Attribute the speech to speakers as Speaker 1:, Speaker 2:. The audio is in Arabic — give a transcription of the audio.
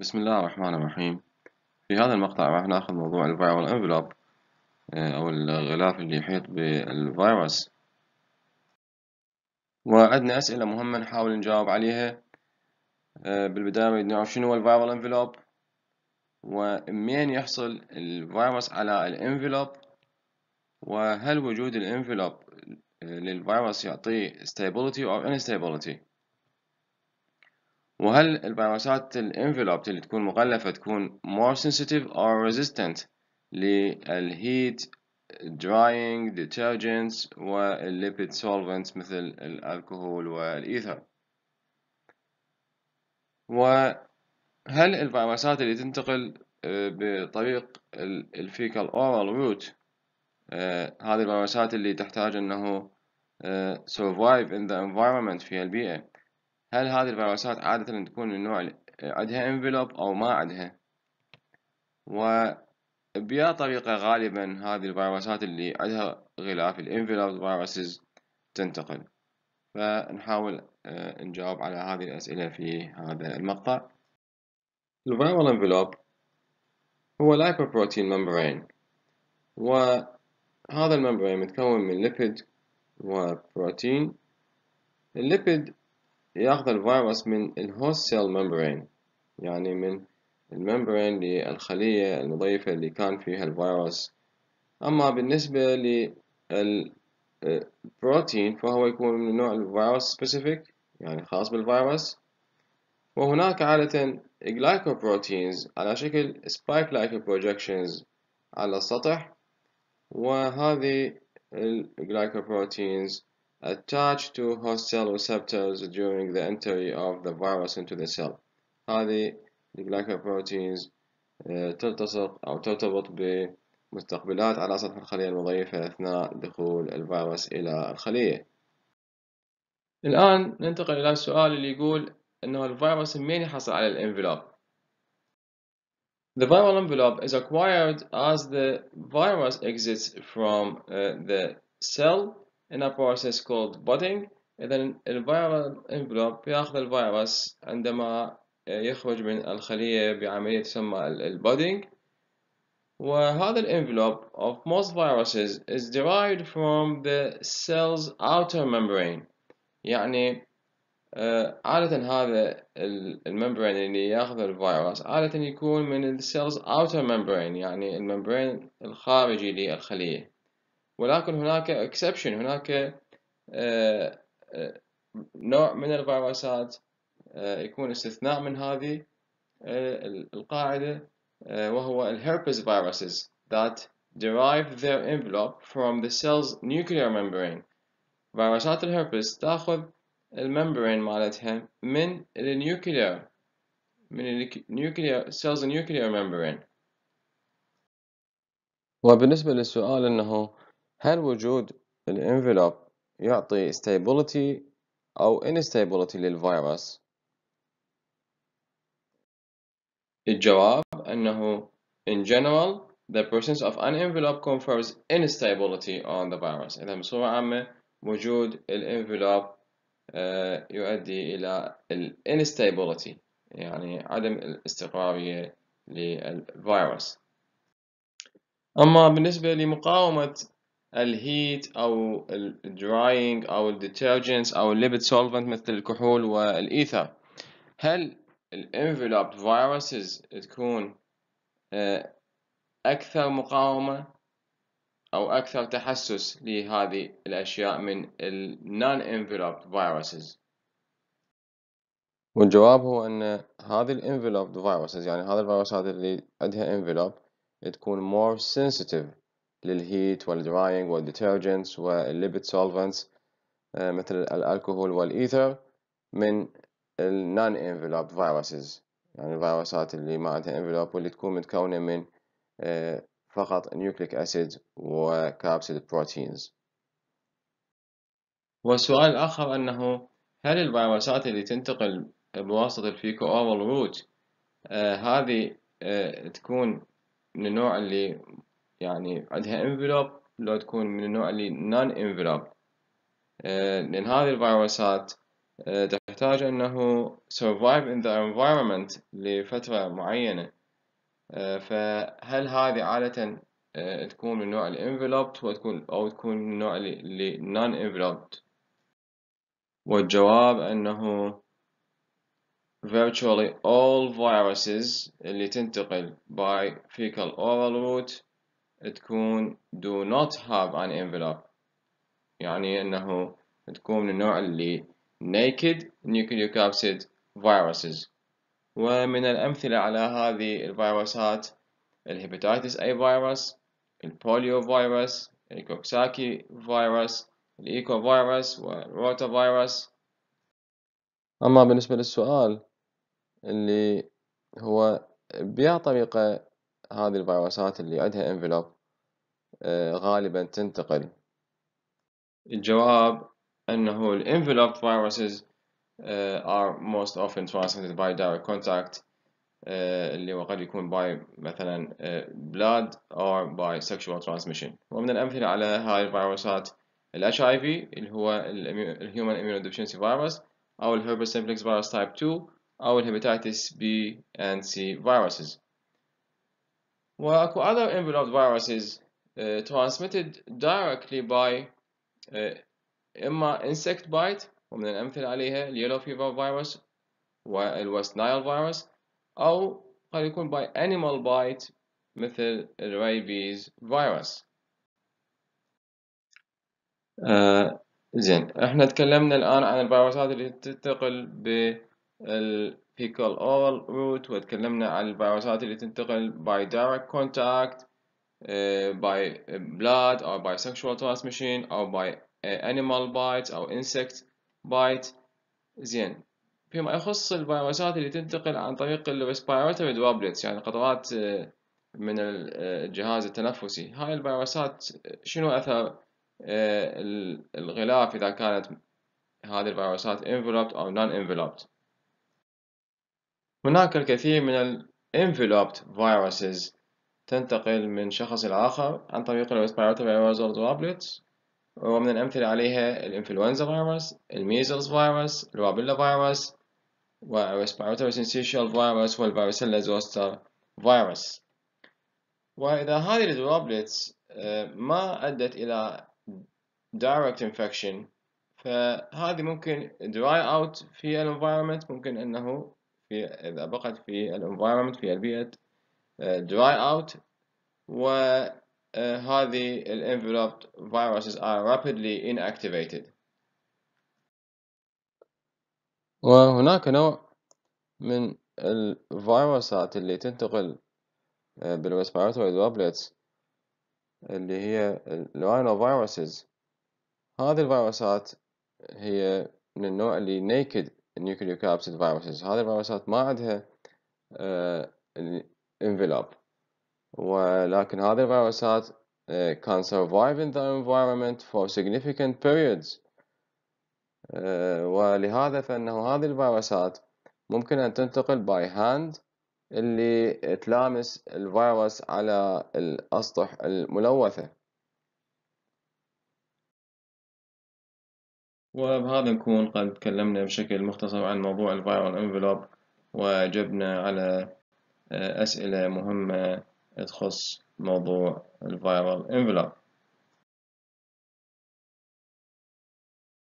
Speaker 1: بسم الله الرحمن الرحيم. في هذا المقطع راح ناخذ موضوع ال viral envelope أو الغلاف اللي يحيط بالفيروس. وعندنا أسئلة مهمة نحاول نجاوب عليها آه، بالبداية نريد نعرف شنو هو ال viral envelope ومين يحصل الفيروس على ال envelope وهل وجود ال envelope آه، للفيروس يعطيه stability أو instability وهل الفيروسات ال enveloped اللي تكون مغلفة تكون more sensitive or resistant لل heat drying detergents وال lipid solvents مثل الكحول والإيثر؟ وهل الفيروسات اللي تنتقل آه، بطريق ال fecal oral route آه، هذه الفيروسات اللي تحتاج أنه آه، survive in the environment في البيئة. هل هذه الفيروسات عادة تكون من نوع عندها envelope أو ما عندها وبيا طريقة غالبا هذه الفيروسات اللي عندها غلاف ال enveloped viruses تنتقل. فنحاول آه، نجاوب على هذه الأسئلة في هذا المقطع. ال viral envelope هو lipoprotein membrane وهذا ال membrane متكون من lipid وبروتين ال lipid ياخذ الفيروس من ال host cell membrane يعني من ال membrane للخلية المضيفة اللي كان فيها الفيروس. أما بالنسبة للبروتين فهو يكون من نوع ال virus specific يعني خاص بالفيروس. وهناك عادة glycoproteins على شكل spike projections على السطح. وهذه ال glycoproteins attached to host cell receptors during the entry of the virus into the cell. هذه ال glycoproteins آه، تلتصق أو ترتبط بمستقبلات على سطح الخلية المضيفة أثناء دخول الفيروس إلى الخلية. الآن ننتقل إلى السؤال اللي يقول أنه الفيروس منين يحصل على ال envelope The viral envelope is acquired as the virus exits from uh, the cell in a process called budding إذا الفيرال envelope يأخذ الفيروس عندما يخرج من الخلية بعملية تسمى البودينج وهذا الانفلوب of most viruses is derived from the cell's outer membrane. يعني عادة هذا ال membrane اللي ياخذ الفيروس عادة يكون من ال cell's outer membrane يعني ال membrane الخارجي للخلية. ولكن هناك exception هناك آه، آه، نوع من الفيروسات آه، يكون استثناء من هذه القاعدة وهو ال herpes viruses that derive their envelope from the cell's nuclear membrane. فيروسات الهربس تأخذ ال membrane مالتها من ال nuclear من ال nuclear cell's nuclear membrane. وبالنسبة للسؤال إنه هل وجود ال envelope يعطي stability أو instability للفيروس؟ الجواب أنه in general the presence of an envelope confers instability on the virus إذا بصورة عامة وجود ال envelope آه، يؤدي إلى instability يعني عدم الاستقرارية للفيروس أما بالنسبة لمقاومة الهيت أو الدراينج أو الديترجنتس أو الليبيد سولفنت مثل الكحول والإيثر. هل ال enveloped viruses تكون آه، أكثر مقاومة أو أكثر تحسس لهذه الأشياء من ال non enveloped viruses والجواب هو أن هذه ال enveloped viruses يعني هذه الفيروسات اللي عندها envelope تكون more sensitive للهيت والدراينج والديترجنتس والليبيد سولفنتس مثل الكحول والإيثر من ال non enveloped viruses يعني الفيروسات اللي ما عندها envelope واللي تكون متكونة من آه، فقط nucleic acid و capsid proteins والسؤال الآخر أنه هل الفيروسات اللي تنتقل بواسطة ال feco oral route آه هذه آه تكون من النوع اللي يعني عندها envelope لو تكون من النوع اللي non envelope آه لأن هذه الفيروسات تحتاج أنه survive in the environment لفترة معينة. فهل هذه عادة تكون من نوع الانفلوبد وتكون أو تكون من نوع اللي non enveloped والجواب أنه virtually all viruses اللي تنتقل by fecal oral route تكون do not have an envelope. يعني أنه تكون من النوع اللي naked nucleocapsid viruses. ومن الأمثلة على هذه الفيروسات ال hepatitis A virus ال poliovirus ال coxsackievirus ال echovirus وال rotavirus. أما بالنسبة للسؤال اللي هو بأي طريقة هذه الفيروسات اللي عندها آه، غالبا تنتقل الجواب أنه ال enveloped viruses uh, are most often transmitted by direct contact uh, اللي هو قد يكون by مثلا uh, blood or by sexual transmission ومن الأمثلة على هاي الفيروسات ال HIV اللي هو ال Human Immunodeficiency Virus أو ال Herpes Simplex Virus Type 2 أو ال Hepatitis B and C viruses وأكو other enveloped viruses uh, transmitted directly by uh, إما insect bite ومن الأمثلة عليها ال yellow fever virus وال West Nile virus أو قد يكون by animal bite مثل ال rabies virus آه زين إحنا تكلمنا الآن عن الفيروسات اللي تنتقل بال fecal oral route وتكلمنا عن الفيروسات اللي تنتقل by direct contact uh, by blood or by sexual transmission or by animal bite أو insect bite. زين. فيما يخص الفيروسات اللي تنتقل عن طريق ال respiratory droplets يعني قطرات من الجهاز التنفسي. هاي الفيروسات شنو أثر الغلاف إذا كانت هذه الفيروسات enveloped أو non enveloped هناك الكثير من ال enveloped viruses تنتقل من شخص لآخر عن طريق ال respiratory aerosol droplets ومن الأمثلة عليها الإنفلونزا فيروس الميزلز فيروس الرابيلا فيروس والريسبيراتوري سينسيشال فيروس والفاريسيلا زوستر فيروس. وإذا هذه ال droplets آه، ما أدت إلى direct infection فهذه ممكن dry out في ال environment ممكن أنه في إذا بقت في ال environment في البيئة آه، dry out و uh, هذه ال enveloped viruses are rapidly inactivated. وهناك نوع من الفيروسات اللي تنتقل بال respiratory droplets اللي هي ال rhinoviruses هذه الفيروسات هي من النوع اللي naked nucleocapsid viruses. هذه الفيروسات ما عندها envelope. ولكن هذه الفيروسات can survive in the environment for significant periods. ولهذا فإنه هذه الفيروسات ممكن أن تنتقل by hand. اللي تلامس الفيروس على الأسطح الملوثة. وبهذا نكون قد تكلمنا بشكل مختصر عن موضوع ال viral envelope وجبنا على أسئلة مهمة تخص موضوع ال viral envelope